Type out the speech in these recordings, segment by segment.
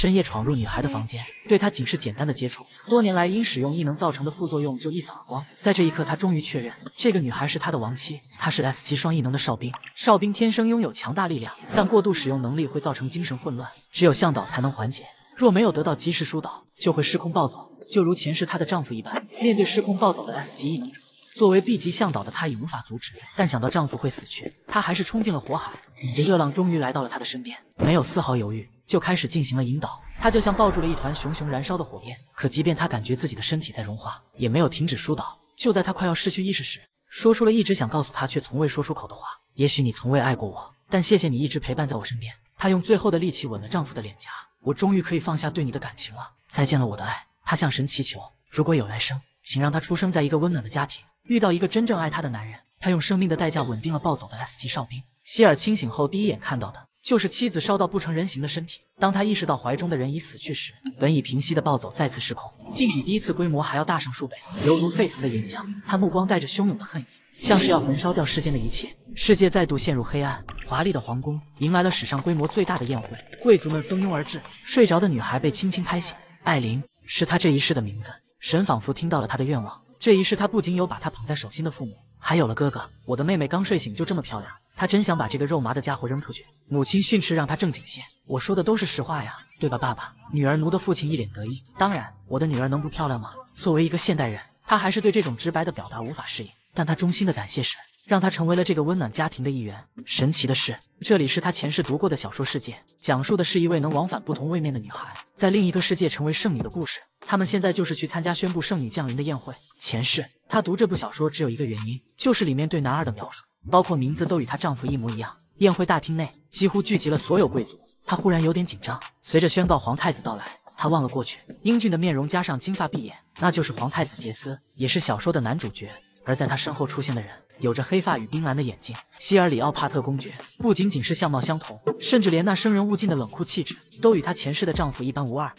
深夜闯入女孩的房间，对她仅是简单的接触，多年来因使用异能造成的副作用就一扫而光。在这一刻，他终于确认这个女孩是他的亡妻。她是 S 级双异能的哨兵，哨兵天生拥有强大力量，但过度使用能力会造成精神混乱，只有向导才能缓解。若没有得到及时疏导，就会失控暴走，就如前世她的丈夫一般。面对失控暴走的 S 级异能者，作为 B 级向导的她已无法阻止，但想到丈夫会死去，她还是冲进了火海。热浪终于来到了她的身边，没有丝毫犹豫。就开始进行了引导，他就像抱住了一团熊熊燃烧的火焰。可即便他感觉自己的身体在融化，也没有停止疏导。就在他快要失去意识时，说出了一直想告诉他却从未说出口的话：也许你从未爱过我，但谢谢你一直陪伴在我身边。她用最后的力气吻了丈夫的脸颊，我终于可以放下对你的感情了。再见了，我的爱。她向神祈求，如果有来生，请让她出生在一个温暖的家庭，遇到一个真正爱她的男人。她用生命的代价稳定了暴走的 S 级哨兵。希尔清醒后第一眼看到的。就是妻子烧到不成人形的身体。当他意识到怀中的人已死去时，本已平息的暴走再次失控，竟比第一次规模还要大上数倍，犹如沸腾的岩浆。他目光带着汹涌的恨意，像是要焚烧掉世间的一切。世界再度陷入黑暗。华丽的皇宫迎来了史上规模最大的宴会，贵族们蜂拥而至。睡着的女孩被轻轻拍醒。艾琳是他这一世的名字。神仿佛听到了他的愿望。这一世，他不仅有把她捧在手心的父母，还有了哥哥。我的妹妹刚睡醒就这么漂亮。他真想把这个肉麻的家伙扔出去。母亲训斥让他正经些。我说的都是实话呀，对吧，爸爸？女儿奴的父亲一脸得意。当然，我的女儿能不漂亮吗？作为一个现代人，他还是对这种直白的表达无法适应。但他衷心的感谢神。让他成为了这个温暖家庭的一员。神奇的是，这里是他前世读过的小说世界，讲述的是一位能往返不同位面的女孩，在另一个世界成为圣女的故事。他们现在就是去参加宣布圣女降临的宴会。前世，他读这部小说只有一个原因，就是里面对男二的描述，包括名字都与她丈夫一模一样。宴会大厅内几乎聚集了所有贵族。他忽然有点紧张。随着宣告皇太子到来，他望了过去，英俊的面容加上金发碧眼，那就是皇太子杰斯，也是小说的男主角。而在他身后出现的人。有着黑发与冰蓝的眼睛，希尔里奥帕特公爵不仅仅是相貌相同，甚至连那生人勿近的冷酷气质都与她前世的丈夫一般无二。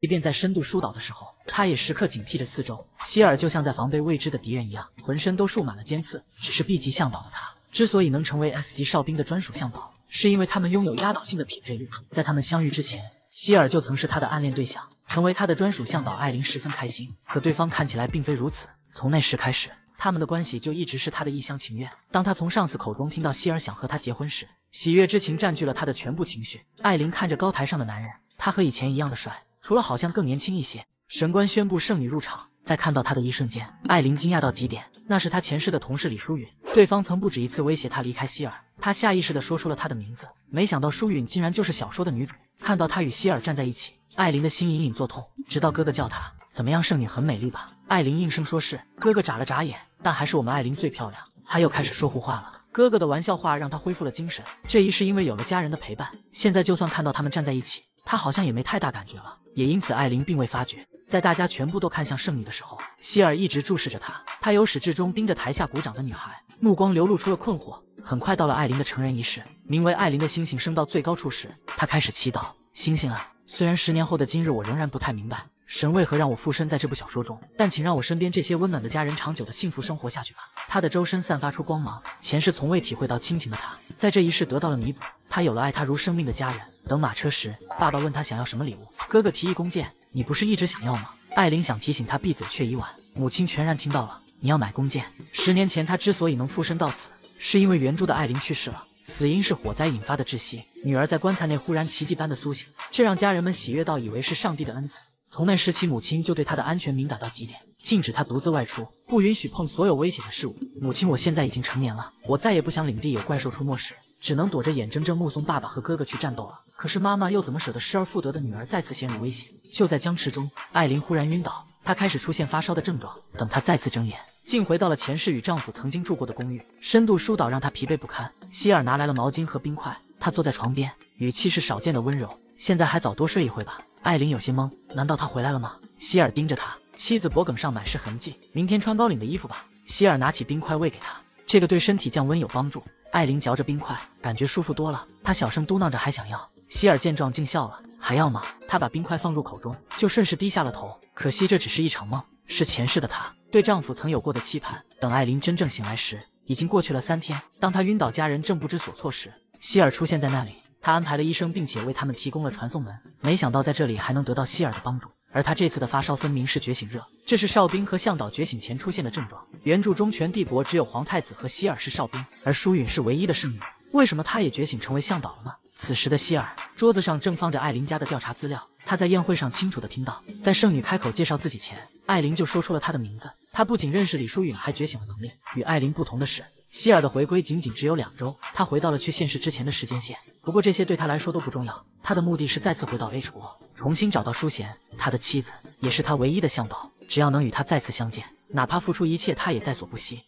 即便在深度疏导的时候，她也时刻警惕着四周。希尔就像在防备未知的敌人一样，浑身都竖满了尖刺。只是 B 级向导的他，之所以能成为 S 级哨兵的专属向导，是因为他们拥有压倒性的匹配率。在他们相遇之前，希尔就曾是他的暗恋对象，成为他的专属向导，艾琳十分开心。可对方看起来并非如此。从那时开始。他们的关系就一直是他的一厢情愿。当他从上司口中听到希尔想和他结婚时，喜悦之情占据了他的全部情绪。艾琳看着高台上的男人，他和以前一样的帅，除了好像更年轻一些。神官宣布圣女入场，在看到他的一瞬间，艾琳惊讶到极点。那是他前世的同事李淑允，对方曾不止一次威胁他离开希尔。他下意识地说出了他的名字，没想到淑允竟然就是小说的女主。看到他与希尔站在一起，艾琳的心隐隐作痛。直到哥哥叫他。怎么样，圣女很美丽吧？艾琳应声说是。哥哥眨了眨眼，但还是我们艾琳最漂亮。他又开始说胡话了。哥哥的玩笑话让他恢复了精神。这一世因为有了家人的陪伴，现在就算看到他们站在一起，他好像也没太大感觉了。也因此，艾琳并未发觉。在大家全部都看向圣女的时候，希尔一直注视着她。他由始至终盯着台下鼓掌的女孩，目光流露出了困惑。很快到了艾琳的成人仪式，名为艾琳的星星升到最高处时，他开始祈祷：星星啊，虽然十年后的今日我仍然不太明白。神为何让我附身在这部小说中？但请让我身边这些温暖的家人长久的幸福生活下去吧。他的周身散发出光芒，前世从未体会到亲情的他，在这一世得到了弥补。他有了爱他如生命的家人。等马车时，爸爸问他想要什么礼物，哥哥提议弓箭。你不是一直想要吗？艾琳想提醒他闭嘴，却已晚。母亲全然听到了，你要买弓箭。十年前，他之所以能附身到此，是因为原著的艾琳去世了，死因是火灾引发的窒息。女儿在棺材内忽然奇迹般的苏醒，这让家人们喜悦到以为是上帝的恩赐。从那时起，母亲就对他的安全敏感到极点，禁止他独自外出，不允许碰所有危险的事物。母亲，我现在已经成年了，我再也不想领地有怪兽出没时，只能躲着，眼睁睁目送爸爸和哥哥去战斗了。可是妈妈又怎么舍得失而复得的女儿再次陷入危险？就在僵持中，艾琳忽然晕倒，她开始出现发烧的症状。等她再次睁眼，竟回到了前世与丈夫曾经住过的公寓。深度疏导让她疲惫不堪。希尔拿来了毛巾和冰块，他坐在床边，语气是少见的温柔。现在还早，多睡一会吧。艾琳有些懵，难道他回来了吗？希尔盯着他，妻子脖颈上满是痕迹。明天穿高领的衣服吧。希尔拿起冰块喂给他，这个对身体降温有帮助。艾琳嚼着冰块，感觉舒服多了。她小声嘟囔着还想要。希尔见状竟笑了，还要吗？她把冰块放入口中，就顺势低下了头。可惜这只是一场梦，是前世的她对丈夫曾有过的期盼。等艾琳真正醒来时，已经过去了三天。当她晕倒，家人正不知所措时，希尔出现在那里。他安排了医生，并且为他们提供了传送门。没想到在这里还能得到希尔的帮助。而他这次的发烧分明是觉醒热，这是哨兵和向导觉醒前出现的症状。原著中全帝国只有皇太子和希尔是哨兵，而舒允是唯一的圣女。为什么他也觉醒成为向导了呢？此时的希尔桌子上正放着艾琳家的调查资料，他在宴会上清楚的听到，在圣女开口介绍自己前，艾琳就说出了他的名字。他不仅认识李舒允，还觉醒了能力。与艾琳不同的是，希尔的回归仅仅只有两周，他回到了去现实之前的时间线。不过这些对他来说都不重要，他的目的是再次回到 H 国，重新找到淑贤，他的妻子，也是他唯一的向导。只要能与他再次相见，哪怕付出一切，他也在所不惜。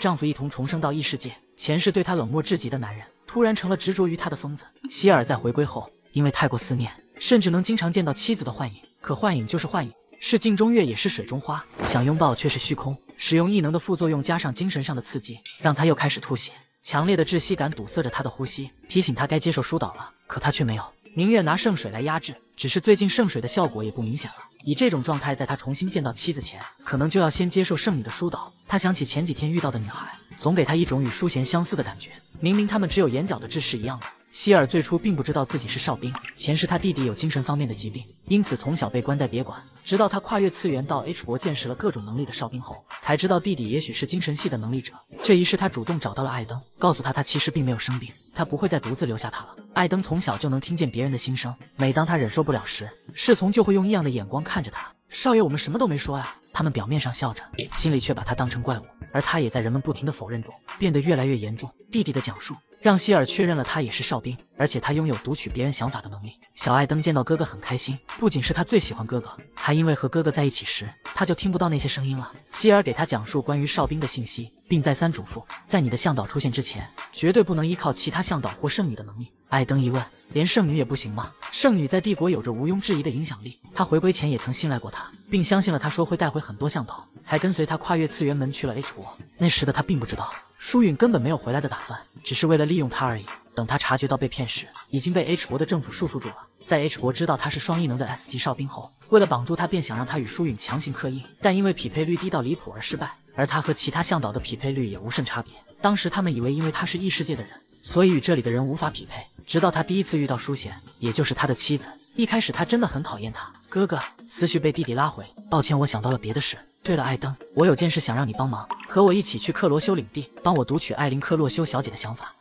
丈夫一同重生到异世界，前世对他冷漠至极的男人。突然成了执着于他的疯子。希尔在回归后，因为太过思念，甚至能经常见到妻子的幻影。可幻影就是幻影，是镜中月也是水中花，想拥抱却是虚空。使用异能的副作用加上精神上的刺激，让他又开始吐血。强烈的窒息感堵塞着他的呼吸，提醒他该接受疏导了。可他却没有，宁愿拿圣水来压制。只是最近圣水的效果也不明显了。以这种状态，在他重新见到妻子前，可能就要先接受圣女的疏导。他想起前几天遇到的女孩，总给他一种与淑贤相似的感觉。明明他们只有眼角的痣是一样的。希尔最初并不知道自己是哨兵，前世他弟弟有精神方面的疾病，因此从小被关在别馆。直到他跨越次元到 H 国，见识了各种能力的哨兵后，才知道弟弟也许是精神系的能力者。这一世他主动找到了艾登，告诉他他其实并没有生病，他不会再独自留下他了。艾登从小就能听见别人的心声，每当他忍受不了时，侍从就会用异样的眼光看着他。少爷，我们什么都没说呀。他们表面上笑着，心里却把他当成怪物，而他也在人们不停的否认中变得越来越严重。弟弟的讲述。让希尔确认了他也是哨兵，而且他拥有读取别人想法的能力。小艾登见到哥哥很开心，不仅是他最喜欢哥哥，还因为和哥哥在一起时，他就听不到那些声音了。希尔给他讲述关于哨兵的信息，并再三嘱咐，在你的向导出现之前，绝对不能依靠其他向导或圣女的能力。艾登一问，连圣女也不行吗？圣女在帝国有着毋庸置疑的影响力，他回归前也曾信赖过他，并相信了他说会带回很多向导，才跟随他跨越次元门去了 H 国。那时的他并不知道。舒允根本没有回来的打算，只是为了利用他而已。等他察觉到被骗时，已经被 H 国的政府束缚住了。在 H 国知道他是双异能的 S 级哨兵后，为了绑住他，便想让他与舒允强行刻印，但因为匹配率低到离谱而失败。而他和其他向导的匹配率也无甚差别。当时他们以为，因为他是异世界的人，所以与这里的人无法匹配。直到他第一次遇到舒贤，也就是他的妻子。一开始他真的很讨厌他。哥哥，思绪被弟弟拉回。抱歉，我想到了别的事。对了，艾登，我有件事想让你帮忙，和我一起去克罗修领地，帮我读取艾琳克洛修小姐的想法。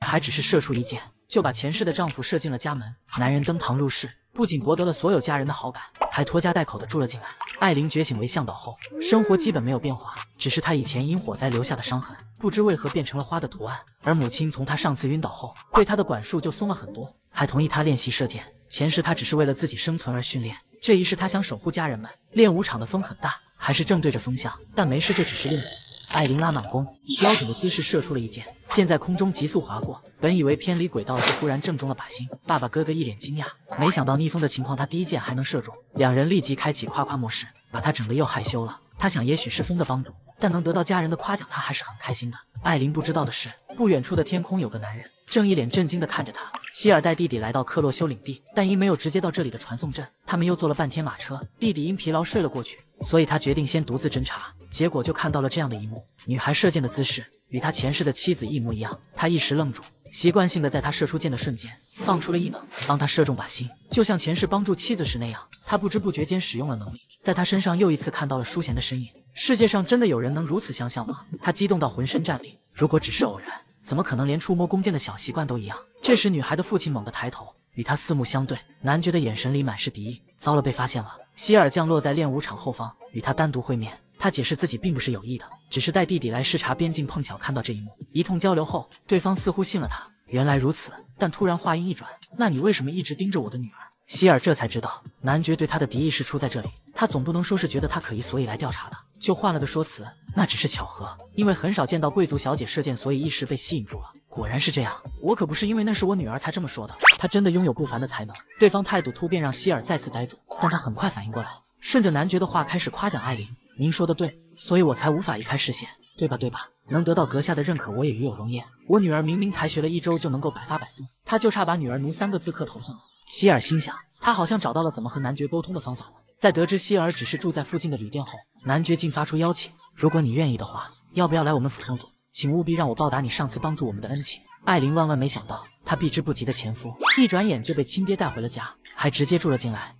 还只是射出一箭，就把前世的丈夫射进了家门。男人登堂入室，不仅博得了所有家人的好感，还拖家带口的住了进来。艾琳觉醒为向导后，生活基本没有变化，只是她以前因火灾留下的伤痕，不知为何变成了花的图案。而母亲从她上次晕倒后，对她的管束就松了很多，还同意她练习射箭。前世她只是为了自己生存而训练，这一世她想守护家人们。练武场的风很大。还是正对着风向，但没事，这只是练习。艾琳拉满弓，以标准的姿势射出了一箭，箭在空中急速划过。本以为偏离轨道，就忽然正中了靶心。爸爸哥哥一脸惊讶，没想到逆风的情况，他第一箭还能射中。两人立即开启夸夸模式，把他整得又害羞了。他想，也许是风的帮助，但能得到家人的夸奖，他还是很开心的。艾琳不知道的是，不远处的天空有个男人。正一脸震惊地看着他，希尔带弟弟来到克洛修领地，但因没有直接到这里的传送阵，他们又坐了半天马车。弟弟因疲劳睡了过去，所以他决定先独自侦查。结果就看到了这样的一幕：女孩射箭的姿势与他前世的妻子一模一样。他一时愣住，习惯性的在他射出箭的瞬间放出了异能，帮他射中靶心，就像前世帮助妻子时那样。他不知不觉间使用了能力，在他身上又一次看到了淑贤的身影。世界上真的有人能如此相像吗？他激动到浑身战栗。如果只是偶然。怎么可能连触摸弓箭的小习惯都一样？这时，女孩的父亲猛地抬头，与她四目相对，男爵的眼神里满是敌意。糟了，被发现了！希尔降落在练武场后方，与他单独会面。他解释自己并不是有意的，只是带弟弟来视察边境，碰巧看到这一幕。一通交流后，对方似乎信了他。原来如此，但突然话音一转，那你为什么一直盯着我的女儿？希尔这才知道，男爵对他的敌意是出在这里。他总不能说是觉得他可疑，所以来调查的。就换了个说辞，那只是巧合，因为很少见到贵族小姐射箭，所以一时被吸引住了。果然是这样，我可不是因为那是我女儿才这么说的。她真的拥有不凡的才能。对方态度突变，让希尔再次呆住，但他很快反应过来，顺着男爵的话开始夸奖艾琳：“您说的对，所以我才无法移开视线，对吧？对吧？能得到阁下的认可，我也与有荣焉。我女儿明明才学了一周就能够百发百中，她就差把女儿奴三个字刻头上了。”希尔心想，他好像找到了怎么和男爵沟通的方法了。在得知希尔只是住在附近的旅店后，男爵竟发出邀请：“如果你愿意的话，要不要来我们府上住？请务必让我报答你上次帮助我们的恩情。”艾琳万万没想到，她避之不及的前夫，一转眼就被亲爹带回了家，还直接住了进来。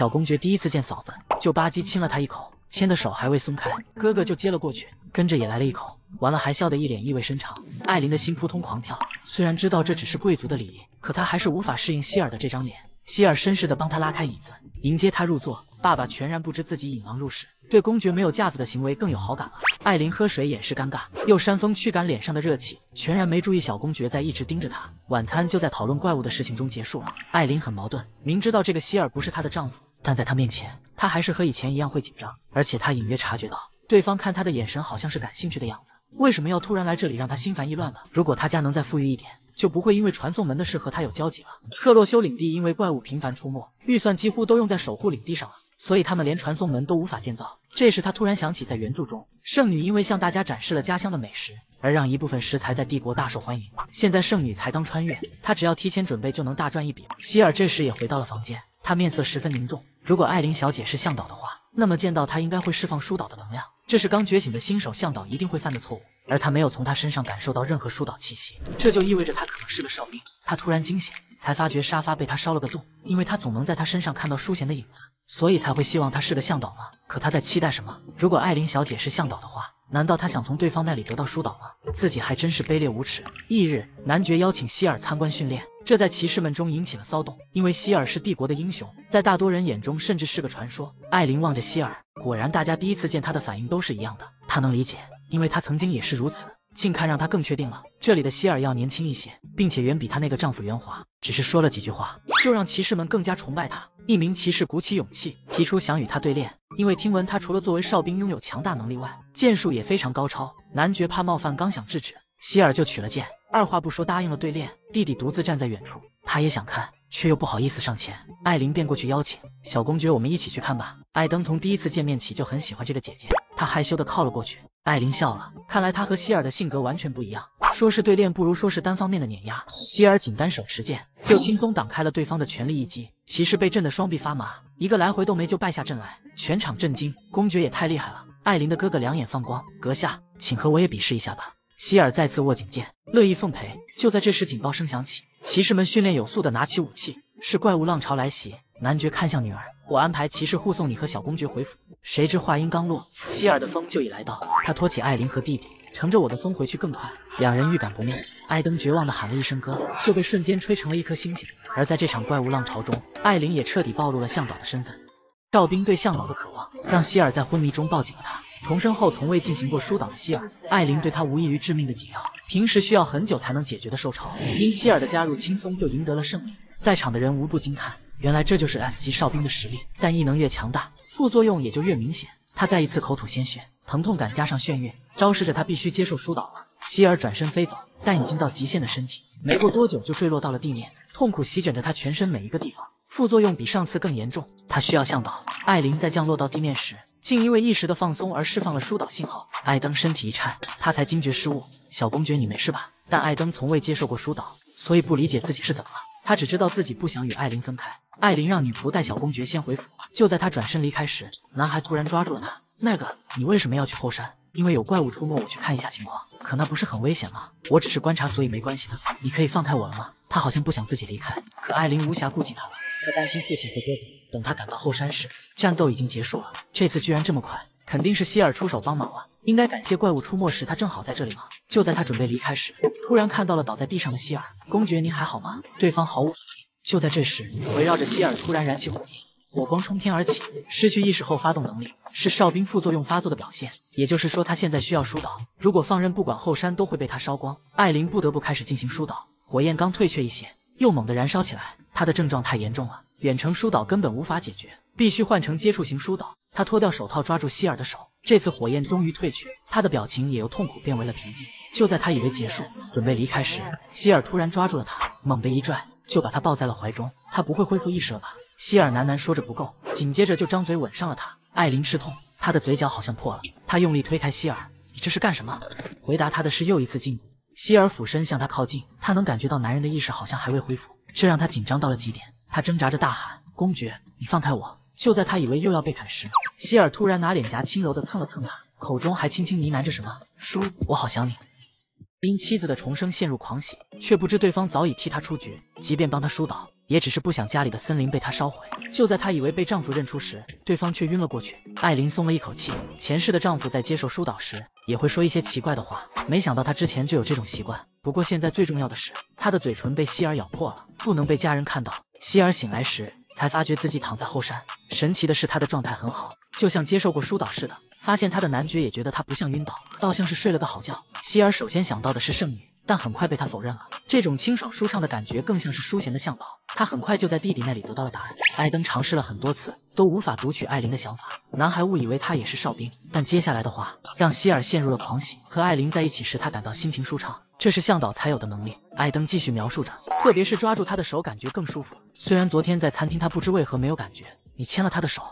小公爵第一次见嫂子，就吧唧亲了她一口，牵的手还未松开，哥哥就接了过去，跟着也来了一口，完了还笑得一脸意味深长。艾琳的心扑通狂跳，虽然知道这只是贵族的礼仪，可她还是无法适应希尔的这张脸。希尔绅士地帮他拉开椅子，迎接他入座。爸爸全然不知自己引狼入室，对公爵没有架子的行为更有好感了。艾琳喝水掩饰尴尬，又扇风驱赶脸上的热气，全然没注意小公爵在一直盯着他。晚餐就在讨论怪物的事情中结束了。艾琳很矛盾，明知道这个希尔不是她的丈夫。但在他面前，她还是和以前一样会紧张，而且她隐约察觉到对方看她的眼神好像是感兴趣的样子。为什么要突然来这里，让她心烦意乱呢？如果他家能再富裕一点，就不会因为传送门的事和他有交集了。克洛修领地因为怪物频繁出没，预算几乎都用在守护领地上了，所以他们连传送门都无法建造。这时他突然想起，在原著中，圣女因为向大家展示了家乡的美食，而让一部分食材在帝国大受欢迎。现在圣女才刚穿越，她只要提前准备就能大赚一笔。希尔这时也回到了房间。他面色十分凝重。如果艾琳小姐是向导的话，那么见到她应该会释放疏导的能量。这是刚觉醒的新手向导一定会犯的错误，而他没有从她身上感受到任何疏导气息，这就意味着他可能是个哨兵。他突然惊醒，才发觉沙发被他烧了个洞，因为他总能在他身上看到淑贤的影子，所以才会希望他是个向导吗？可他在期待什么？如果艾琳小姐是向导的话。难道他想从对方那里得到疏导吗？自己还真是卑劣无耻。翌日，男爵邀请希尔参观训练，这在骑士们中引起了骚动，因为希尔是帝国的英雄，在大多人眼中甚至是个传说。艾琳望着希尔，果然，大家第一次见他的反应都是一样的。他能理解，因为他曾经也是如此。近看让他更确定了，这里的希尔要年轻一些，并且远比他那个丈夫圆滑。只是说了几句话，就让骑士们更加崇拜他。一名骑士鼓起勇气，提出想与他对练，因为听闻他除了作为哨兵拥有强大能力外，剑术也非常高超。男爵怕冒犯，刚想制止，希尔就取了剑，二话不说答应了对练。弟弟独自站在远处，他也想看，却又不好意思上前。艾琳便过去邀请小公爵，我们一起去看吧。艾登从第一次见面起就很喜欢这个姐姐，他害羞的靠了过去。艾琳笑了，看来他和希尔的性格完全不一样。说是对练，不如说是单方面的碾压。希尔仅单手持剑，就轻松挡开了对方的全力一击。骑士被震得双臂发麻，一个来回都没就败下阵来，全场震惊。公爵也太厉害了！艾琳的哥哥两眼放光，阁下，请和我也比试一下吧。希尔再次握紧剑，乐意奉陪。就在这时，警报声响起，骑士们训练有素的拿起武器，是怪物浪潮来袭。男爵看向女儿，我安排骑士护送你和小公爵回府。谁知话音刚落，希尔的风就已来到，他托起艾琳和弟弟。乘着我的风回去更快，两人预感不妙。艾登绝望地喊了一声哥，就被瞬间吹成了一颗星星。而在这场怪物浪潮中，艾琳也彻底暴露了向导的身份。哨兵对向导的渴望，让希尔在昏迷中抱紧了他。重生后从未进行过疏导的希尔，艾琳对他无异于致命的解药，平时需要很久才能解决的受潮，因希尔的加入，轻松就赢得了胜利。在场的人无不惊叹，原来这就是 S 级哨兵的实力。但异能越强大，副作用也就越明显。他再一次口吐鲜血。疼痛感加上眩晕，昭示着他必须接受疏导了。希尔转身飞走，但已经到极限的身体，没过多久就坠落到了地面，痛苦席卷着他全身每一个地方，副作用比上次更严重。他需要向导。艾琳在降落到地面时，竟因为一时的放松而释放了疏导信号。艾登身体一颤，他才惊觉失误。小公爵，你没事吧？但艾登从未接受过疏导，所以不理解自己是怎么了。他只知道自己不想与艾琳分开。艾琳让女仆带小公爵先回府。就在他转身离开时，男孩突然抓住了他。那个，你为什么要去后山？因为有怪物出没，我去看一下情况。可那不是很危险吗？我只是观察，所以没关系的。你可以放开我了吗？他好像不想自己离开。可艾琳无暇顾及他了，他担心父亲和哥哥。等他赶到后山时，战斗已经结束了。这次居然这么快，肯定是希尔出手帮忙了。应该感谢怪物出没时他正好在这里吗？就在他准备离开时，突然看到了倒在地上的希尔。公爵，您还好吗？对方毫无反应。就在这时，围绕着希尔突然燃起火焰。火光冲天而起，失去意识后发动能力，是哨兵副作用发作的表现。也就是说，他现在需要疏导。如果放任不管，后山都会被他烧光。艾琳不得不开始进行疏导。火焰刚退却一些，又猛地燃烧起来。他的症状太严重了，远程疏导根本无法解决，必须换成接触型疏导。他脱掉手套，抓住希尔的手。这次火焰终于退去，他的表情也由痛苦变为了平静。就在他以为结束，准备离开时，希尔突然抓住了他，猛地一拽，就把他抱在了怀中。他不会恢复意识了吧？希尔喃喃说着不够，紧接着就张嘴吻上了他。艾琳吃痛，他的嘴角好像破了。他用力推开希尔：“你这是干什么？”回答他的是又一次禁锢。希尔俯身向他靠近，他能感觉到男人的意识好像还未恢复，这让他紧张到了极点。他挣扎着大喊：“公爵，你放开我！”就在他以为又要被砍时，希尔突然拿脸颊轻柔的蹭了蹭他，口中还轻轻呢喃着什么：“叔，我好想你。”因妻子的重生陷入狂喜，却不知对方早已替他出局，即便帮他疏导，也只是不想家里的森林被他烧毁。就在她以为被丈夫认出时，对方却晕了过去。艾琳松了一口气，前世的丈夫在接受疏导时也会说一些奇怪的话，没想到他之前就有这种习惯。不过现在最重要的是，他的嘴唇被希尔咬破了，不能被家人看到。希尔醒来时才发觉自己躺在后山，神奇的是他的状态很好，就像接受过疏导似的。发现他的男爵也觉得他不像晕倒，倒像是睡了个好觉。希尔首先想到的是圣女，但很快被他否认了。这种清爽舒畅的感觉更像是淑贤的向导。他很快就在弟弟那里得到了答案。艾登尝试了很多次，都无法读取艾琳的想法。男孩误以为他也是哨兵，但接下来的话让希尔陷入了狂喜。和艾琳在一起时，他感到心情舒畅，这是向导才有的能力。艾登继续描述着，特别是抓住他的手，感觉更舒服。虽然昨天在餐厅他不知为何没有感觉。你牵了他的手。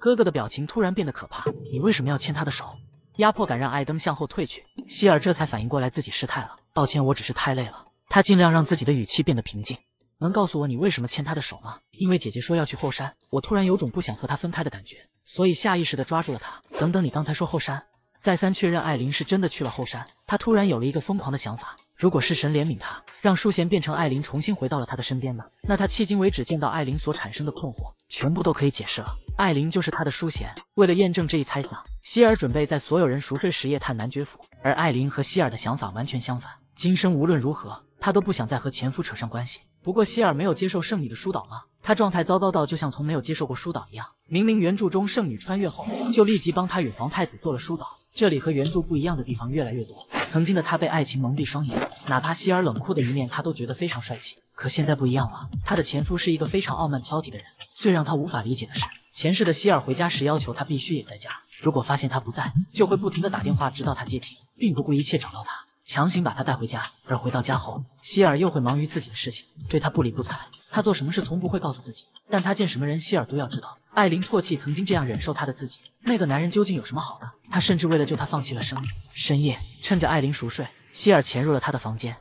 哥哥的表情突然变得可怕。你为什么要牵他的手？压迫感让艾登向后退去。希尔这才反应过来自己失态了。抱歉，我只是太累了。他尽量让自己的语气变得平静。能告诉我你为什么牵他的手吗？因为姐姐说要去后山，我突然有种不想和他分开的感觉，所以下意识的抓住了他。等等，你刚才说后山？再三确认艾琳是真的去了后山，他突然有了一个疯狂的想法。如果是神怜悯他，让淑贤变成艾琳，重新回到了他的身边呢？那他迄今为止见到艾琳所产生的困惑，全部都可以解释了。艾琳就是他的淑贤。为了验证这一猜想，希尔准备在所有人熟睡时夜探男爵府，而艾琳和希尔的想法完全相反。今生无论如何，她都不想再和前夫扯上关系。不过希尔没有接受圣女的疏导吗？她状态糟糕到就像从没有接受过疏导一样。明明原著中圣女穿越后就立即帮她与皇太子做了疏导。这里和原著不一样的地方越来越多。曾经的她被爱情蒙蔽双眼，哪怕希尔冷酷的一面，她都觉得非常帅气。可现在不一样了，她的前夫是一个非常傲慢挑剔的人。最让她无法理解的是，前世的希尔回家时要求她必须也在家，如果发现他不在，就会不停的打电话直到他接听，并不顾一切找到他，强行把他带回家。而回到家后，希尔又会忙于自己的事情，对他不理不睬。他做什么事从不会告诉自己，但他见什么人，希尔都要知道。艾琳唾弃曾经这样忍受他的自己，那个男人究竟有什么好的？他甚至为了救她放弃了生命。深夜，趁着艾琳熟睡，希尔潜入了她的房间，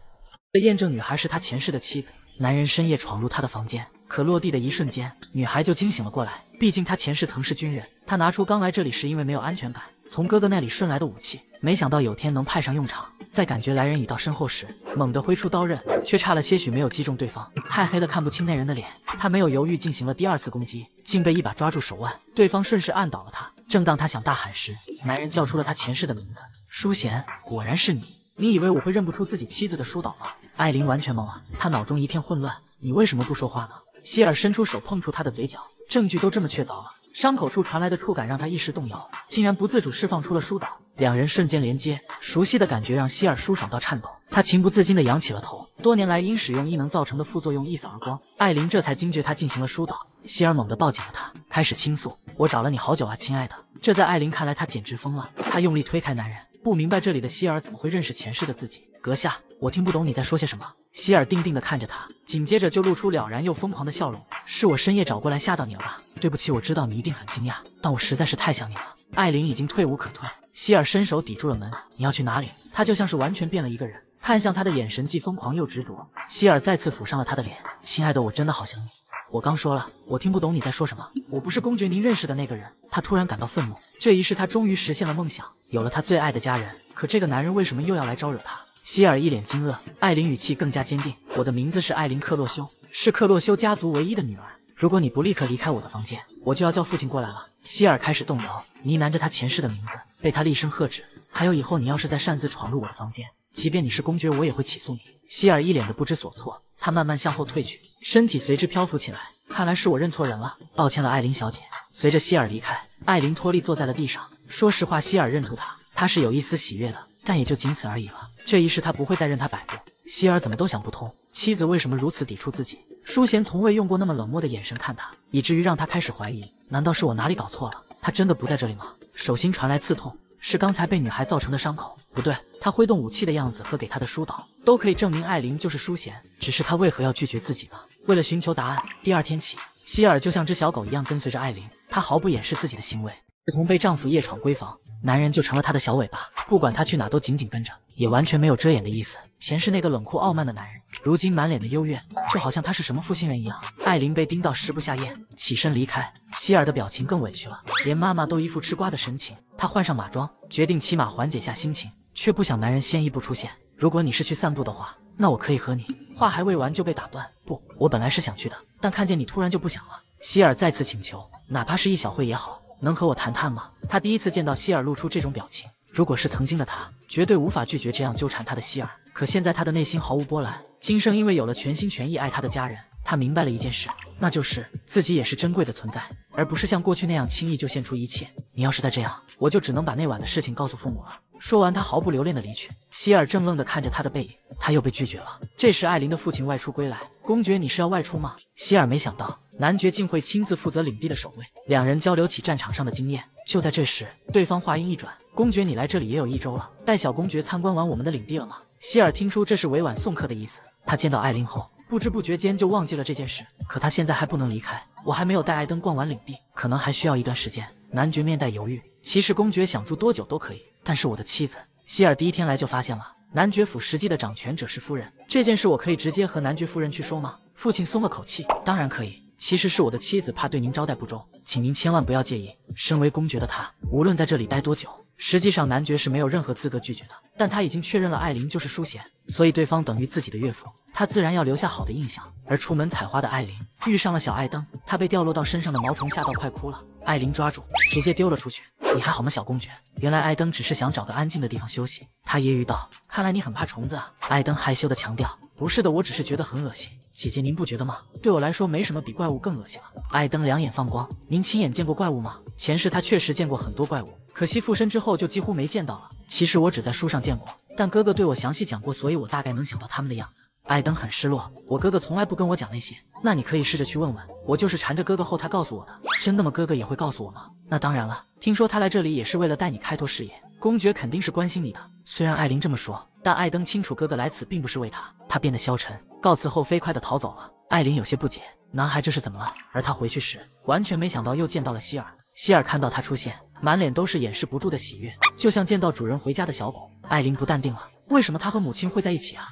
为验证女孩是他前世的妻子。男人深夜闯入她的房间，可落地的一瞬间，女孩就惊醒了过来。毕竟他前世曾是军人，他拿出刚来这里时因为没有安全感，从哥哥那里顺来的武器，没想到有天能派上用场。在感觉来人已到身后时，猛地挥出刀刃，却差了些许没有击中对方。太黑的看不清那人的脸，他没有犹豫进行了第二次攻击，竟被一把抓住手腕。对方顺势按倒了他。正当他想大喊时，男人叫出了他前世的名字：淑贤。果然是你！你以为我会认不出自己妻子的疏导吗？艾琳完全懵了，她脑中一片混乱。你为什么不说话呢？希尔伸出手碰触他的嘴角，证据都这么确凿了。伤口处传来的触感让他一时动摇，竟然不自主释放出了疏导。两人瞬间连接，熟悉的感觉让希尔舒爽到颤抖。他情不自禁地仰起了头。多年来因使用异能造成的副作用一扫而光，艾琳这才惊觉他进行了疏导。希尔猛地抱紧了他，开始倾诉：“我找了你好久啊，亲爱的。”这在艾琳看来，他简直疯了。他用力推开男人，不明白这里的希尔怎么会认识前世的自己。阁下，我听不懂你在说些什么。希尔定定地看着他，紧接着就露出了然又疯狂的笑容：“是我深夜找过来吓到你了吧？对不起，我知道你一定很惊讶，但我实在是太想你了。”艾琳已经退无可退，希尔伸手抵住了门：“你要去哪里？”他就像是完全变了一个人，看向他的眼神既疯狂又执着。希尔再次抚上了他的脸：“亲爱的，我真的好想你。”我刚说了，我听不懂你在说什么。我不是公爵您认识的那个人。他突然感到愤怒，这一世他终于实现了梦想，有了他最爱的家人。可这个男人为什么又要来招惹他？希尔一脸惊愕，艾琳语气更加坚定：“我的名字是艾琳·克洛修，是克洛修家族唯一的女儿。如果你不立刻离开我的房间，我就要叫父亲过来了。”希尔开始动摇，呢喃着他前世的名字，被他厉声喝止。还有以后你要是再擅自闯入我的房间，即便你是公爵，我也会起诉你。希尔一脸的不知所措，他慢慢向后退去，身体随之漂浮起来。看来是我认错人了，抱歉了，艾琳小姐。随着希尔离开，艾琳脱力坐在了地上。说实话，希尔认出他，他是有一丝喜悦的。但也就仅此而已了。这一世他不会再任他摆布。希尔怎么都想不通，妻子为什么如此抵触自己？淑贤从未用过那么冷漠的眼神看他，以至于让他开始怀疑：难道是我哪里搞错了？他真的不在这里吗？手心传来刺痛，是刚才被女孩造成的伤口。不对，他挥动武器的样子和给他的疏导，都可以证明艾琳就是淑贤。只是他为何要拒绝自己呢？为了寻求答案，第二天起，希尔就像只小狗一样跟随着艾琳，他毫不掩饰自己的行为。自从被丈夫夜闯闺房。男人就成了她的小尾巴，不管她去哪都紧紧跟着，也完全没有遮掩的意思。前世那个冷酷傲慢的男人，如今满脸的幽怨，就好像他是什么负心人一样。艾琳被盯到食不下咽，起身离开。希尔的表情更委屈了，连妈妈都一副吃瓜的神情。他换上马装，决定骑马缓解下心情，却不想男人先一步出现。如果你是去散步的话，那我可以和你。话还未完就被打断。不，我本来是想去的，但看见你突然就不想了。希尔再次请求，哪怕是一小会也好，能和我谈谈吗？他第一次见到希尔露出这种表情。如果是曾经的他，绝对无法拒绝这样纠缠他的希尔。可现在他的内心毫无波澜。今生因为有了全心全意爱他的家人，他明白了一件事，那就是自己也是珍贵的存在，而不是像过去那样轻易就献出一切。你要是再这样，我就只能把那晚的事情告诉父母了。说完，他毫不留恋的离去。希尔正愣的看着他的背影，他又被拒绝了。这时，艾琳的父亲外出归来，公爵，你是要外出吗？希尔没想到男爵竟会亲自负责领地的守卫，两人交流起战场上的经验。就在这时，对方话音一转，公爵，你来这里也有一周了，带小公爵参观完我们的领地了吗？希尔听出这是委婉送客的意思。他见到艾琳后，不知不觉间就忘记了这件事。可他现在还不能离开，我还没有带艾登逛完领地，可能还需要一段时间。男爵面带犹豫。其实公爵想住多久都可以，但是我的妻子希尔第一天来就发现了，男爵府实际的掌权者是夫人。这件事我可以直接和男爵夫人去说吗？父亲松了口气，当然可以。其实是我的妻子怕对您招待不周，请您千万不要介意。身为公爵的他，无论在这里待多久。实际上，男爵是没有任何资格拒绝的，但他已经确认了艾琳就是淑贤，所以对方等于自己的岳父，他自然要留下好的印象。而出门采花的艾琳遇上了小艾登，他被掉落到身上的毛虫吓到快哭了，艾琳抓住，直接丢了出去。你还好吗，小公爵？原来艾登只是想找个安静的地方休息。他揶揄道：“看来你很怕虫子啊。”艾登害羞地强调：“不是的，我只是觉得很恶心。姐姐，您不觉得吗？对我来说，没什么比怪物更恶心了。”艾登两眼放光：“您亲眼见过怪物吗？”前世他确实见过很多怪物。可惜附身之后就几乎没见到了。其实我只在书上见过，但哥哥对我详细讲过，所以我大概能想到他们的样子。艾登很失落，我哥哥从来不跟我讲那些。那你可以试着去问问，我就是缠着哥哥后他告诉我的。真的吗？哥哥也会告诉我吗？那当然了，听说他来这里也是为了带你开拓视野。公爵肯定是关心你的。虽然艾琳这么说，但艾登清楚哥哥来此并不是为他。他变得消沉，告辞后飞快地逃走了。艾琳有些不解，男孩这是怎么了？而他回去时，完全没想到又见到了希尔。希尔看到他出现。满脸都是掩饰不住的喜悦，就像见到主人回家的小狗。艾琳不淡定了，为什么他和母亲会在一起啊？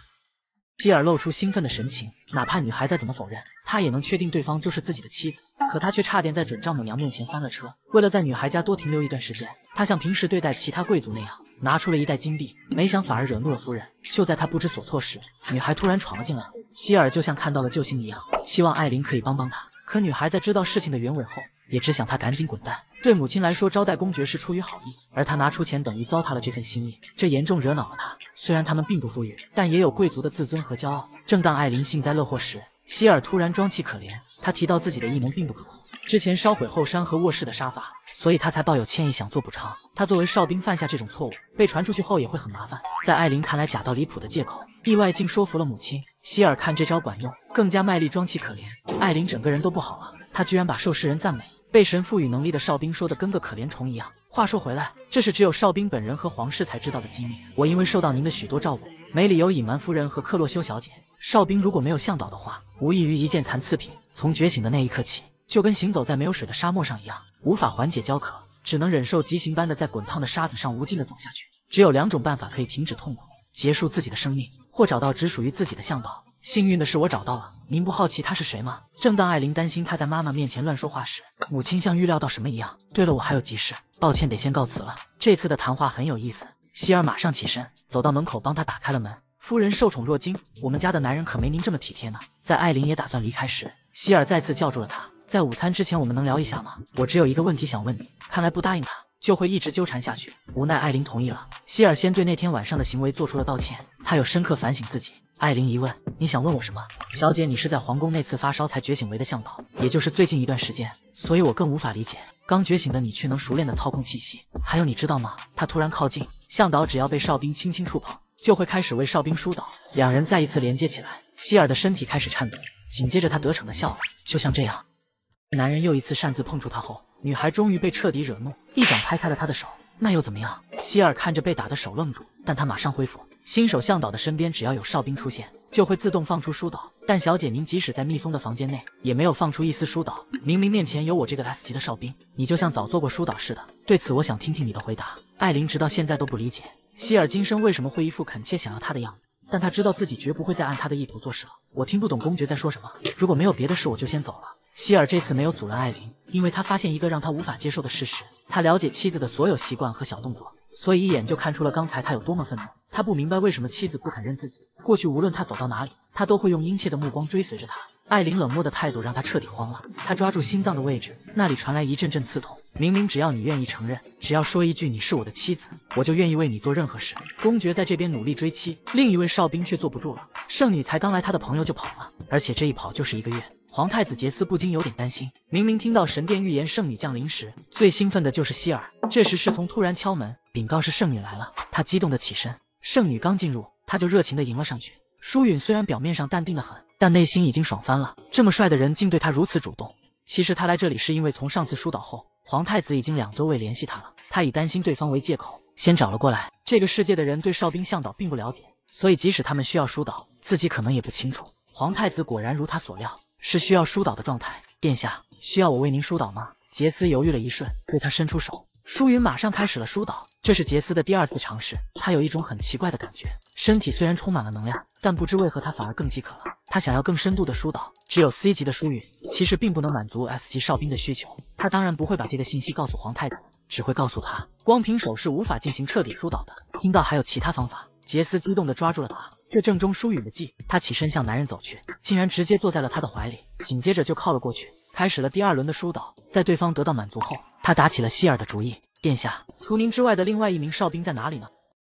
希尔露出兴奋的神情，哪怕女孩再怎么否认，他也能确定对方就是自己的妻子。可他却差点在准丈母娘面前翻了车。为了在女孩家多停留一段时间，他像平时对待其他贵族那样，拿出了一袋金币，没想反而惹怒了夫人。就在他不知所措时，女孩突然闯了进来，希尔就像看到了救星一样，希望艾琳可以帮帮他。可女孩在知道事情的原委后，也只想他赶紧滚蛋。对母亲来说，招待公爵是出于好意，而他拿出钱等于糟蹋了这份心意，这严重惹恼了他。虽然他们并不富裕，但也有贵族的自尊和骄傲。正当艾琳幸灾乐祸时，希尔突然装起可怜。他提到自己的异能并不可控，之前烧毁后山和卧室的沙发，所以他才抱有歉意想做补偿。他作为哨兵犯下这种错误，被传出去后也会很麻烦。在艾琳看来假到离谱的借口，意外竟说服了母亲。希尔看这招管用，更加卖力装起可怜。艾琳整个人都不好了，他居然把受世人赞美。被神赋予能力的哨兵说的跟个可怜虫一样。话说回来，这是只有哨兵本人和皇室才知道的机密。我因为受到您的许多照顾，没理由隐瞒夫人和克洛修小姐。哨兵如果没有向导的话，无异于一件残次品。从觉醒的那一刻起，就跟行走在没有水的沙漠上一样，无法缓解焦渴，只能忍受极刑般的在滚烫的沙子上无尽的走下去。只有两种办法可以停止痛苦，结束自己的生命，或找到只属于自己的向导。幸运的是，我找到了。您不好奇他是谁吗？正当艾琳担心他在妈妈面前乱说话时，母亲像预料到什么一样。对了，我还有急事，抱歉，得先告辞了。这次的谈话很有意思。希尔马上起身，走到门口帮他打开了门。夫人受宠若惊，我们家的男人可没您这么体贴呢。在艾琳也打算离开时，希尔再次叫住了他。在午餐之前，我们能聊一下吗？我只有一个问题想问你。看来不答应他。就会一直纠缠下去。无奈艾琳同意了。希尔先对那天晚上的行为做出了道歉。他有深刻反省自己。艾琳疑问：“你想问我什么？”小姐，你是在皇宫那次发烧才觉醒为的向导，也就是最近一段时间，所以我更无法理解，刚觉醒的你却能熟练的操控气息。还有，你知道吗？他突然靠近，向导只要被哨兵轻轻触碰，就会开始为哨兵疏导。两人再一次连接起来，希尔的身体开始颤抖，紧接着他得逞的笑了，就像这样。男人又一次擅自碰触她后。女孩终于被彻底惹怒，一掌拍开了他的手。那又怎么样？希尔看着被打的手愣住，但他马上恢复。新手向导的身边只要有哨兵出现，就会自动放出疏导。但小姐，您即使在密封的房间内，也没有放出一丝疏导。明明面前有我这个 S 级的哨兵，你就像早做过疏导似的。对此，我想听听你的回答。艾琳直到现在都不理解希尔今生为什么会一副恳切想要她的样子，但他知道自己绝不会再按他的意图做事了。我听不懂公爵在说什么。如果没有别的事，我就先走了。希尔这次没有阻拦艾琳。因为他发现一个让他无法接受的事实：他了解妻子的所有习惯和小动作。所以一眼就看出了刚才他有多么愤怒。他不明白为什么妻子不肯认自己。过去无论他走到哪里，他都会用殷切的目光追随着他。艾琳冷漠的态度让他彻底慌了。他抓住心脏的位置，那里传来一阵阵刺痛。明明只要你愿意承认，只要说一句你是我的妻子，我就愿意为你做任何事。公爵在这边努力追妻，另一位哨兵却坐不住了。圣女才刚来，他的朋友就跑了，而且这一跑就是一个月。皇太子杰斯不禁有点担心。明明听到神殿预言圣女降临时，最兴奋的就是希尔。这时侍从突然敲门，禀告是圣女来了。他激动的起身，圣女刚进入，他就热情的迎了上去。舒允虽然表面上淡定的很，但内心已经爽翻了。这么帅的人竟对他如此主动。其实他来这里是因为从上次疏导后，皇太子已经两周未联系他了。他以担心对方为借口，先找了过来。这个世界的人对哨兵向导并不了解，所以即使他们需要疏导，自己可能也不清楚。皇太子果然如他所料。是需要疏导的状态，殿下需要我为您疏导吗？杰斯犹豫了一瞬，对他伸出手。舒云马上开始了疏导。这是杰斯的第二次尝试，他有一种很奇怪的感觉，身体虽然充满了能量，但不知为何他反而更饥渴了。他想要更深度的疏导。只有 C 级的疏云其实并不能满足 S 级哨兵的需求。他当然不会把这个信息告诉皇太子，只会告诉他，光凭手是无法进行彻底疏导的。听到还有其他方法，杰斯激动地抓住了他。这正中舒允的计，他起身向男人走去，竟然直接坐在了他的怀里，紧接着就靠了过去，开始了第二轮的疏导。在对方得到满足后，他打起了希尔的主意。殿下，除您之外的另外一名哨兵在哪里呢？